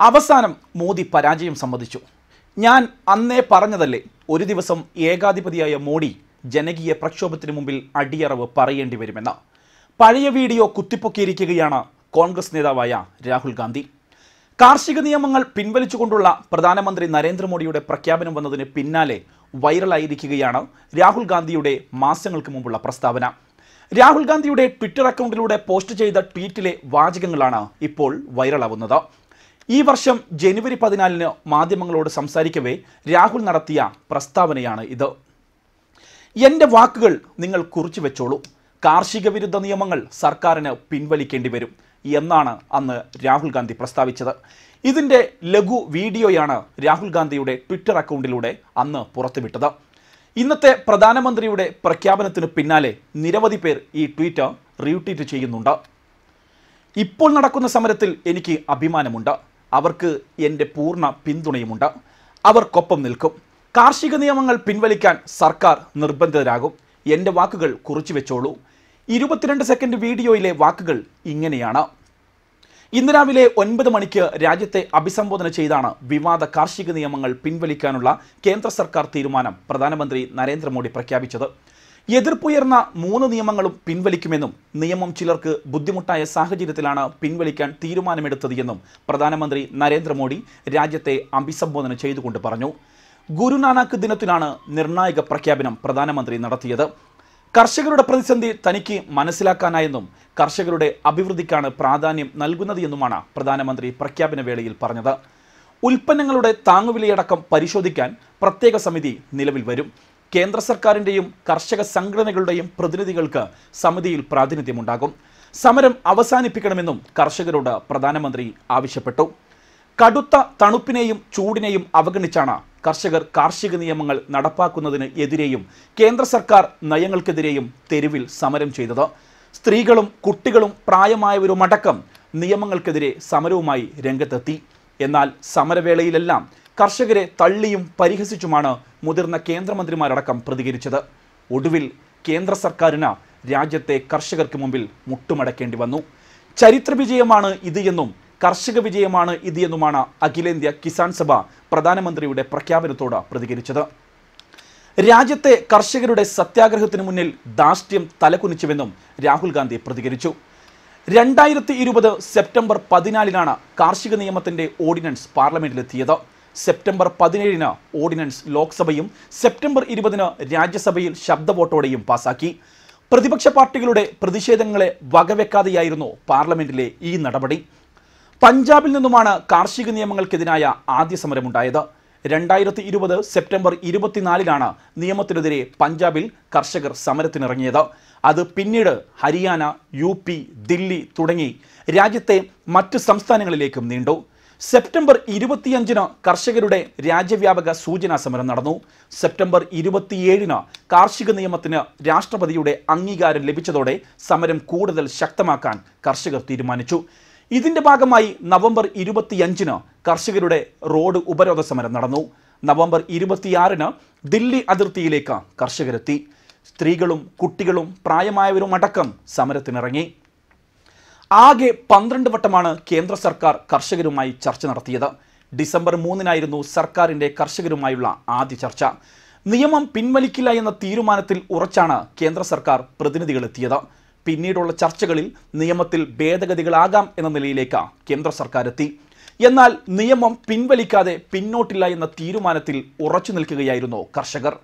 അവസാനം മോദി പരാജയം സമ്മതിച്ചു. ഞാൻ അന്നേ പറഞ്ഞതല്ലേ ഒരു ദിവസം ഏകാധിപതിയായ മോഡി ജനകീയ പ്രക്ഷോഭത്തിന് മുമ്പിൽ അടിയറവ് പറയേണ്ടി വരുമെന്ന്. പഴയ വീഡിയോ കുത്തിപ്പൊക്കിയിരിക്കുകയാണ് കോൺഗ്രസ് നേതാവായ രാഹുൽ ഗാന്ധി. കാർഷിക നിയമങ്ങൾ പിൻവലിച്ചുകൊണ്ടുള്ള പ്രധാനമന്ത്രി നരേന്ദ്രമോദിയുടെ പ്രഖ്യാപനം വന്നതിന് പിന്നാലെ വൈറലായിരിക്കുകയാണ് രാഹുൽ ഗാന്ധിയുടെ മാസങ്ങൾക്ക് മുമ്പുള്ള പ്രസ്താവന. രാഹുൽ ഗാന്ധിയുടെ ട്വിറ്റർ അക്കൗണ്ടിലൂടെ പോസ്റ്റ് ചെയ്ത ട്വീറ്റിലെ വാചകങ്ങളാണ് ഇപ്പോൾ വൈറലാവുന്നത്. ഈ വർഷം ജനുവരി പതിനാലിന് മാധ്യമങ്ങളോട് സംസാരിക്കവേ രാഹുൽ നടത്തിയ പ്രസ്താവനയാണ് ഇത്. എന്റെ വാക്കുകൾ നിങ്ങൾ കുറിച്ചു വെച്ചോളൂ. കാർഷിക വിരുദ്ധ നിയമങ്ങൾ സർക്കാരിന് പിൻവലിക്കേണ്ടി വരും എന്നാണ് അന്ന് രാഹുൽ ഗാന്ധി പ്രസ്താവിച്ചത്. ഇതിന്റെ ലഘു വീഡിയോയാണ് രാഹുൽ ഗാന്ധിയുടെ ട്വിറ്റർ അക്കൗണ്ടിലൂടെ അന്ന് പുറത്തുവിട്ടത്. ഇന്നത്തെ പ്രധാനമന്ത്രിയുടെ പ്രഖ്യാപനത്തിന് പിന്നാലെ നിരവധി പേർ ഈ ട്വീറ്റ് റീട്വീറ്റ് ചെയ്യുന്നുണ്ട്. ഇപ്പോൾ നടക്കുന്ന സമരത്തിൽ എനിക്ക് അഭിമാനമുണ്ട്. അവർക്ക് എന്റെ പൂർണ പിന്തുണയുമുണ്ട്. അവർക്കൊപ്പം നിൽക്കും. കാർഷിക നിയമങ്ങൾ പിൻവലിക്കാൻ സർക്കാർ നിർബന്ധിതരാകും. എന്റെ വാക്കുകൾ കുറിച്ചു വെച്ചോളൂ. ഇരുപത്തിരണ്ട് സെക്കൻഡ് വീഡിയോയിലെ വാക്കുകൾ ഇങ്ങനെയാണ്. ഇന്ന് രാവിലെ ഒൻപത് മണിക്ക് രാജ്യത്തെ അഭിസംബോധന ചെയ്താണ് വിവാദ കാർഷിക നിയമങ്ങൾ പിൻവലിക്കാനുള്ള കേന്ദ്ര സർക്കാർ തീരുമാനം പ്രധാനമന്ത്രി നരേന്ദ്രമോദി പ്രഖ്യാപിച്ചത്. എതിർപ്പുയർന്ന മൂന്ന് നിയമങ്ങളും പിൻവലിക്കുമെന്നും നിയമം ചിലർക്ക് ബുദ്ധിമുട്ടായ സാഹചര്യത്തിലാണ് പിൻവലിക്കാൻ തീരുമാനമെടുത്തത് എന്നും പ്രധാനമന്ത്രി നരേന്ദ്രമോദി രാജ്യത്തെ അഭിസംബോധന ചെയ്തുകൊണ്ട് പറഞ്ഞു. ഗുരുനാനാക്ക് ദിനത്തിലാണ് നിർണായക പ്രഖ്യാപനം പ്രധാനമന്ത്രി നടത്തിയത്. കർഷകരുടെ പ്രതിസന്ധി തനിക്ക് മനസ്സിലാക്കാനായെന്നും കർഷകരുടെ അഭിവൃദ്ധിക്കാണ് പ്രാധാന്യം നൽകുന്നത് എന്നുമാണ് പ്രധാനമന്ത്രി പ്രഖ്യാപന വേളയിൽ പറഞ്ഞത്. ഉൽപ്പന്നങ്ങളുടെ താങ്ങുവിലയടക്കം പരിശോധിക്കാൻ പ്രത്യേക സമിതി നിലവിൽ വരും. കേന്ദ്ര സർക്കാരിന്റെയും കർഷക സംഘടനകളുടെയും പ്രതിനിധികൾക്ക് സമിതിയിൽ പ്രാതിനിധ്യമുണ്ടാകും. സമരം അവസാനിപ്പിക്കണമെന്നും കർഷകരോട് പ്രധാനമന്ത്രി ആവശ്യപ്പെട്ടു. കടുത്ത തണുപ്പിനെയും ചൂടിനെയും അവഗണിച്ചാണ് കർഷകർ കാർഷിക നിയമങ്ങൾ നടപ്പാക്കുന്നതിന് എതിരെയും കേന്ദ്ര സർക്കാർ നയങ്ങൾക്കെതിരെയും തെരുവിൽ സമരം ചെയ്തത്. സ്ത്രീകളും കുട്ടികളും പ്രായമായവരുമടക്കം നിയമങ്ങൾക്കെതിരെ സമരവുമായി രംഗത്തെത്തി. എന്നാൽ സമരവേളയിലെല്ലാം കർഷകരെ തള്ളിയും പരിഹസിച്ചുമാണ് മുതിർന്ന കേന്ദ്രമന്ത്രിമാരടക്കം പ്രതികരിച്ചത്. ഒടുവിൽ കേന്ദ്ര സർക്കാരിന് രാജ്യത്തെ കർഷകർക്ക് മുമ്പിൽ മുട്ടുമടക്കേണ്ടി വന്നു. ചരിത്ര വിജയമാണ് ഇത് എന്നും കർഷക വിജയമാണ് ഇത് എന്നുമാണ് അഖിലേന്ത്യാ കിസാൻ സഭ പ്രധാനമന്ത്രിയുടെ പ്രഖ്യാപനത്തോട് പ്രതികരിച്ചത്. രാജ്യത്തെ കർഷകരുടെ സത്യാഗ്രഹത്തിന് മുന്നിൽ ദാഷ്ട്യം തലകുനിച്ചുവെന്നും രാഹുൽ ഗാന്ധി പ്രതികരിച്ചു. രണ്ടായിരത്തി ഇരുപത് സെപ്റ്റംബർ പതിനാലിനാണ് കാർഷിക നിയമത്തിന്റെ ഓർഡിനൻസ് പാർലമെന്റിലെത്തിയത്. സെപ്റ്റംബർ പതിനേഴിന് ഓർഡിനൻസ് ലോക്സഭയും സെപ്റ്റംബർ ഇരുപതിന് രാജ്യസഭയിൽ ശബ്ദവോട്ടോടെയും പാസാക്കി. പ്രതിപക്ഷ പാർട്ടികളുടെ പ്രതിഷേധങ്ങളെ വകവെക്കാതെയായിരുന്നു പാർലമെന്റിലെ ഈ നടപടി. പഞ്ചാബിൽ നിന്നുമാണ് കാർഷിക നിയമങ്ങൾക്കെതിരായ ആദ്യ സമരമുണ്ടായത്. രണ്ടായിരത്തി ഇരുപത് സെപ്റ്റംബർ ഇരുപത്തിനാലിലാണ് നിയമത്തിനെതിരെ പഞ്ചാബിൽ കർഷകർ സമരത്തിനിറങ്ങിയത്. അത് പിന്നീട് ഹരിയാന യു ദില്ലി തുടങ്ങി രാജ്യത്തെ മറ്റ് സംസ്ഥാനങ്ങളിലേക്കും നീണ്ടു. സെപ്റ്റംബർ ഇരുപത്തിയഞ്ചിന് കർഷകരുടെ രാജ്യവ്യാപക സൂചനാ സമരം നടന്നു. സെപ്റ്റംബർ ഇരുപത്തിയേഴിന് കാർഷിക നിയമത്തിന് രാഷ്ട്രപതിയുടെ അംഗീകാരം ലഭിച്ചതോടെ സമരം കൂടുതൽ ശക്തമാക്കാൻ കർഷകർ തീരുമാനിച്ചു. ഇതിന്റെ ഭാഗമായി നവംബർ ഇരുപത്തിയഞ്ചിന് കർഷകരുടെ റോഡ് ഉപരോധ സമരം നടന്നു. നവംബർ ഇരുപത്തിയാറിന് ദില്ലി അതിർത്തിയിലേക്ക് കർഷകരെത്തി. സ്ത്രീകളും കുട്ടികളും പ്രായമായവരും അടക്കം സമരത്തിനിറങ്ങി. ആകെ പന്ത്രണ്ട് വട്ടമാണ് കേന്ദ്ര സർക്കാർ കർഷകരുമായി ചർച്ച നടത്തിയത്. ഡിസംബർ മൂന്നിനായിരുന്നു സർക്കാരിന്റെ കർഷകരുമായുള്ള ആദ്യ ചർച്ച. നിയമം പിൻവലിക്കില്ല എന്ന തീരുമാനത്തിൽ ഉറച്ചാണ് കേന്ദ്ര സർക്കാർ പ്രതിനിധികളെത്തിയത്. പിന്നീടുള്ള ചർച്ചകളിൽ നിയമത്തിൽ ഭേദഗതികളാകാം എന്ന നിലയിലേക്ക് കേന്ദ്ര സർക്കാർ എത്തി എന്നാൽ നിയമം പിൻവലിക്കാതെ പിന്നോട്ടില്ല എന്ന തീരുമാനത്തിൽ ഉറച്ചു നിൽക്കുകയായിരുന്നു കർഷകർ.